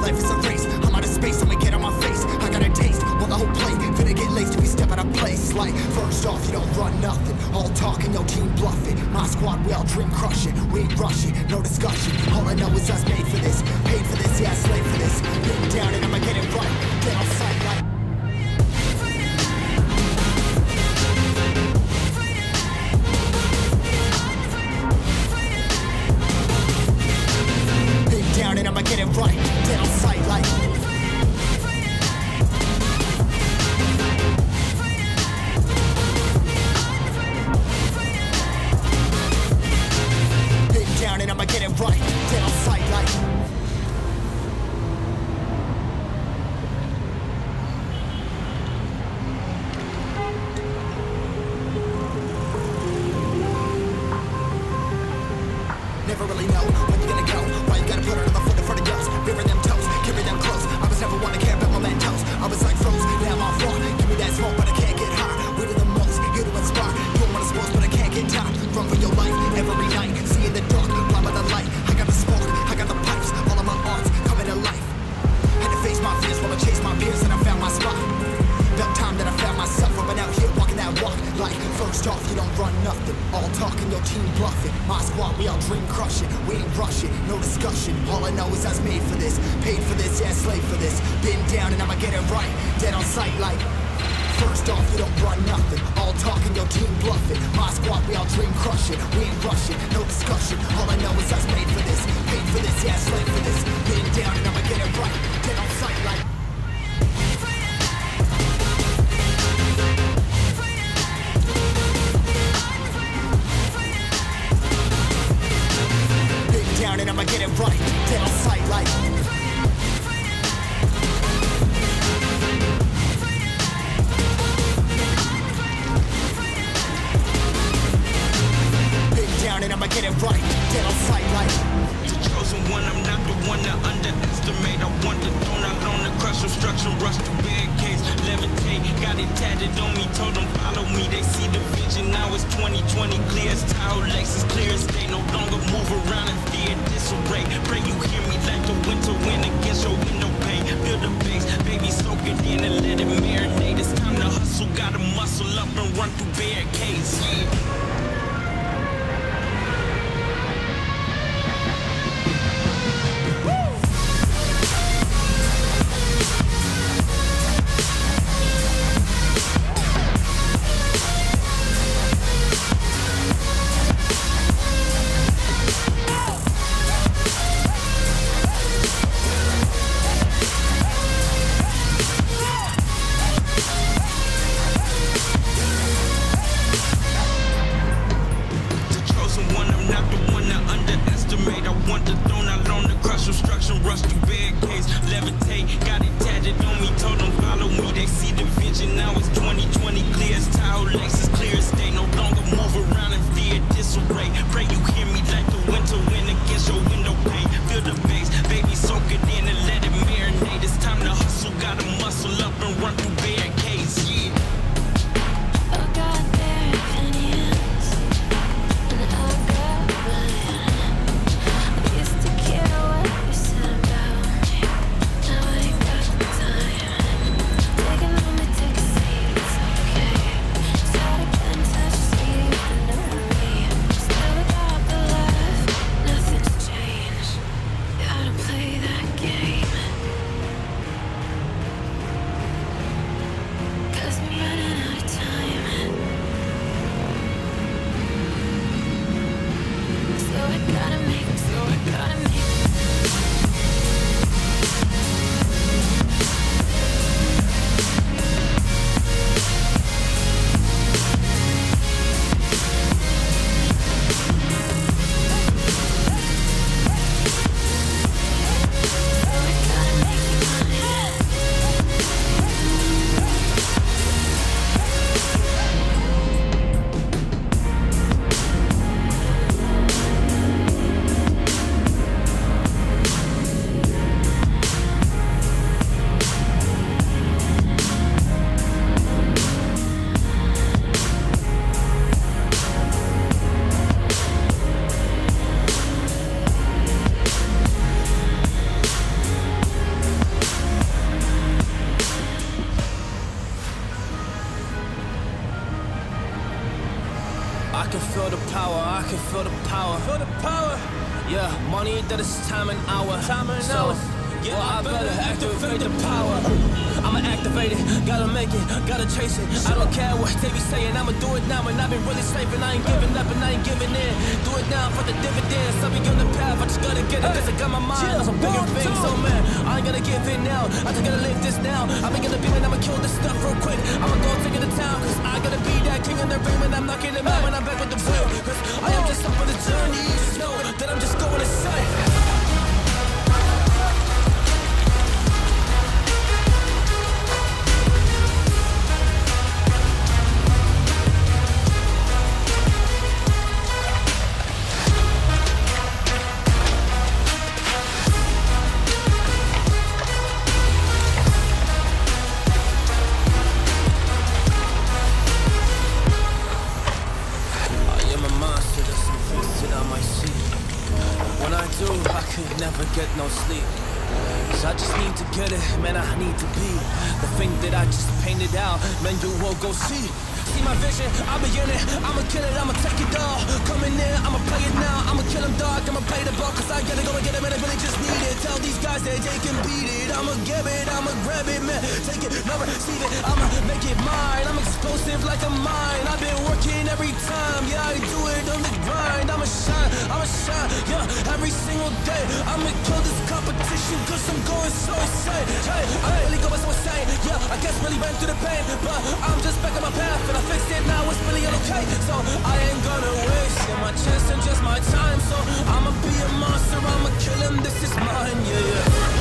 Life is a race. I'm out of space. I'ma get on my face. I got a taste. Well, the whole plate. Finna get laced if we step out of place. Like, first off, you don't run nothing. All talking, your team bluffing. My squad, we all dream crushing. We ain't rushing. No discussion. All I know is us. Like. First off, you don't run nothing. All talking, your team bluffing. My squad, we all dream crushing. We ain't rushing, no discussion. All I know is I made for this. Paid for this, yeah, slave for this. Been down and I'ma get it right. Dead on sight like. Been down and I'ma get it right. Dead on sight like. Up and run through barricades. Yeah. Yeah, money that is time and hour. Time and so, hour. Yeah, well, I better activate the power. I'ma activate it, gotta make it, gotta chase it. I don't care what they be saying, I'ma do it now. And I've been really saving, I ain't giving up and I ain't giving in. Do it now for the dividends. I'll be on the path, I just gotta get it, cause I got my mind on some bigger things. So, man, I ain't gonna give in now. I just gotta live this now. I'm gonna be and I'ma kill this stuff real quick. I'ma go take it to town, cause I gotta be that king in the ring when I'm knocking him out when I'm back with the wheel. Cause I am just up on the journey, sleep. So I just need to get it, man, I need to be the thing that I just painted out, man, you won't go see. See my vision, I be in it. I'ma kill it, I'ma take it all. Coming in, I'ma play it now. I'ma kill him dark, I'ma play the ball. Cause I gotta go and get him and I really just need it. Tell these guys that they can beat it. I'ma give it, I'ma grab it, man. Take it, never receive it. I'ma make it mine. I'm explosive like a mine. I've been working every time. Yeah, I do it on the grind. I'ma shine, I'ma shine. Yeah, every single day. I'ma kill this competition cause I'm going so insane. Hey, I Yeah, I guess really went through the pain. But I'm just back on my path and I fixed it now. It's really okay. So I ain't gonna waste my chance and just my time. So I'ma be a monster. I'ma kill him. This is mine. Yeah, yeah.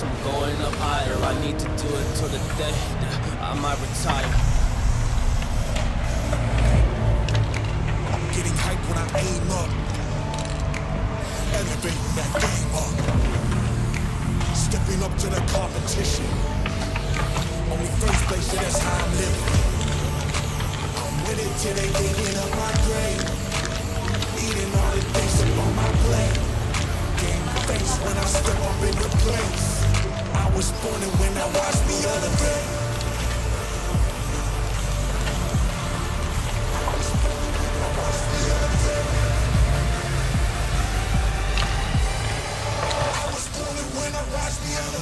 I'm going up higher. I need to do it till the day I might retire. Getting hype when I aim up. Elevating that game up. Stepping up to the competition. Only first place, that's how I'm living. I'm with it till they digging up my grave. Eating all the things up on my plate. Game face when I step up in the place. Was born and when I watched me and when I watched me elevate.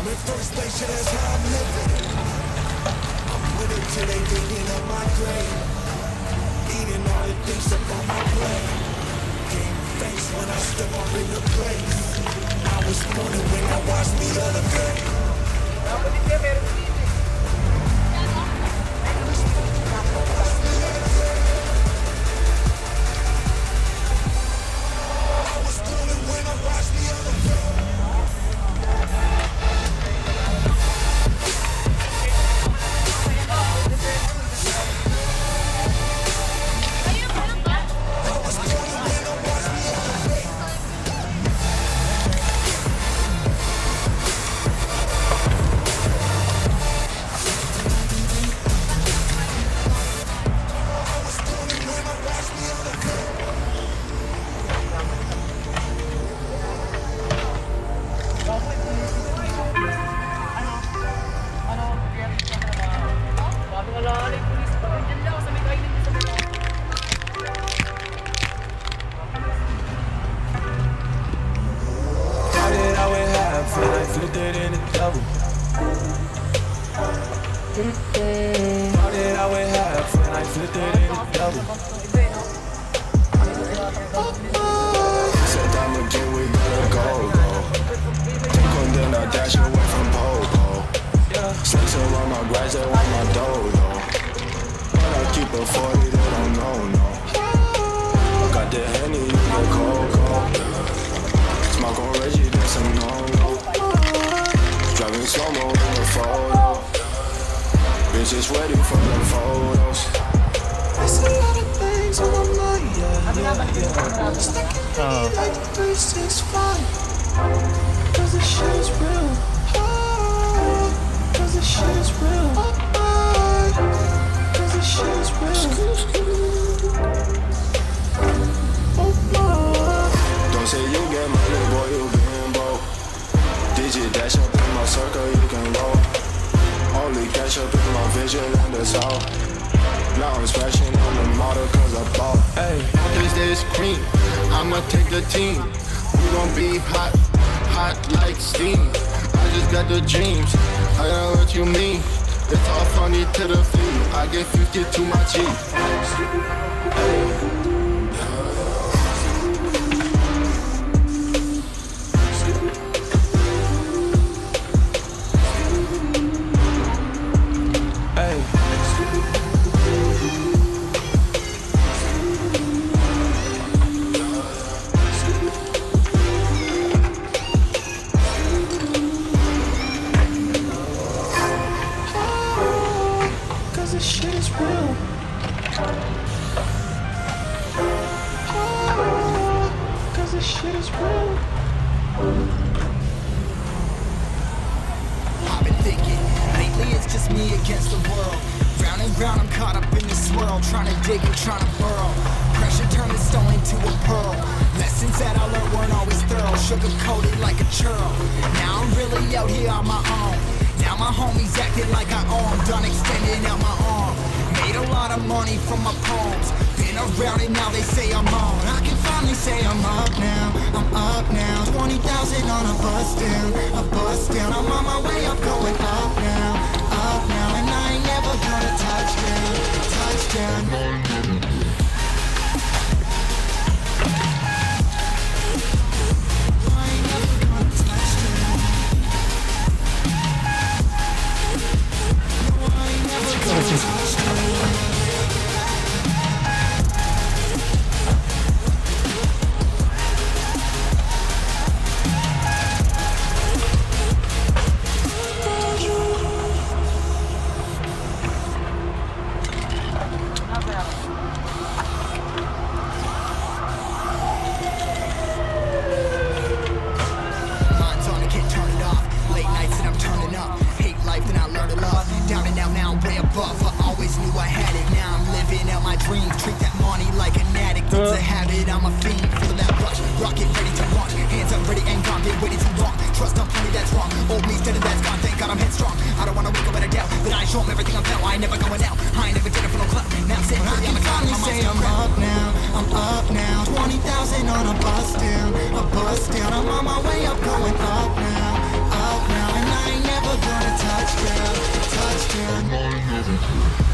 I'm in first place, yeah, that's how I'm living. I'm it till they digging up my grave. Eating all the things up on my plate. Game face when I step up in the place. I was born when I watched me elevate. I want my. But I keep a 40, they don't know, no. I Got the Henny, you get cold, cold. Smoke on Reggie, that's a no-no. Driving slow-mo in the photo. Bitches ready for the photos. There's a lot of things on my mind, yeah, yeah, yeah. Sticking me like 365. Cause this shit is real. Don't say you get my money, boy, bro did you dash up in my circle, you can roll. Only catch up in my vision, and that's all. Now I'm smashing on the model, cause I bought. Hey, this is cream. I'ma take the team. We gon' be hot, hot like steam. I just got the dreams to the. I get 50 to my G. this. I've been thinking, lately it's just me against the world. Round and round, I'm caught up in this swirl, trying to dig and trying to burrow. Pressure turned the stone into a pearl. Lessons that I learned weren't always thorough, sugar coated like a churl. Now I'm really out here on my own. Now my homies acting like I own, done extending out my arm. Made a lot of money from my poems. Been around and now they say I'm on. Finally say I'm up now. I'm up now. 20,000 on a bus down. A bus down. I'm on my way up, going up now. Up now. And I ain't never gonna touch down. Touchdown. I ain't never gonna touch down. No, I Rocket ready to launch. Hands up, ready and gone. Been waiting too long. Trust I'm plenty, that's wrong. Old me's dead and that's gone. Thank God I'm headstrong. I don't wanna wake up in a doubt. That I show 'em everything I'm about. I ain't never going out. I ain't never did it for no club. Now I'm sitting pretty on the finally say I'm up now. I'm up now. 20,000 on a bus down. A bus down. I'm on my way up, going up now. Up now. And I ain't never gonna touch down. Touchdown. I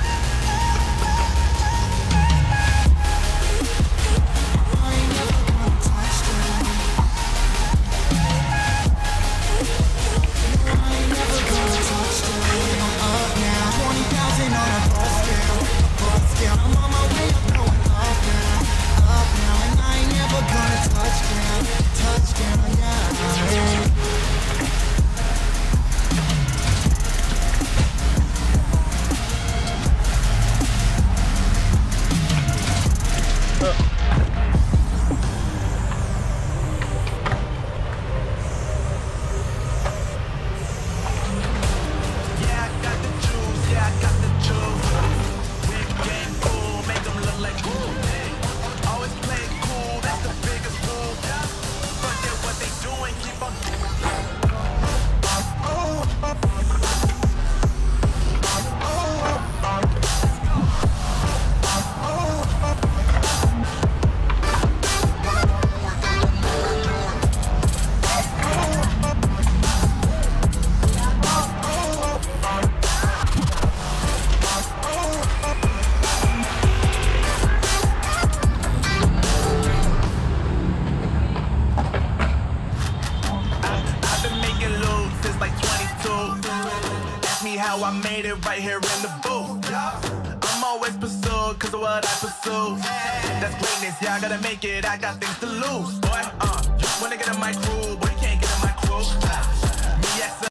right here in the booth. I'm always pursued cause of what I pursue. That's greatness, yeah, I gotta make it, I got things to lose. Boy, uh, you wanna get in my crew, boy,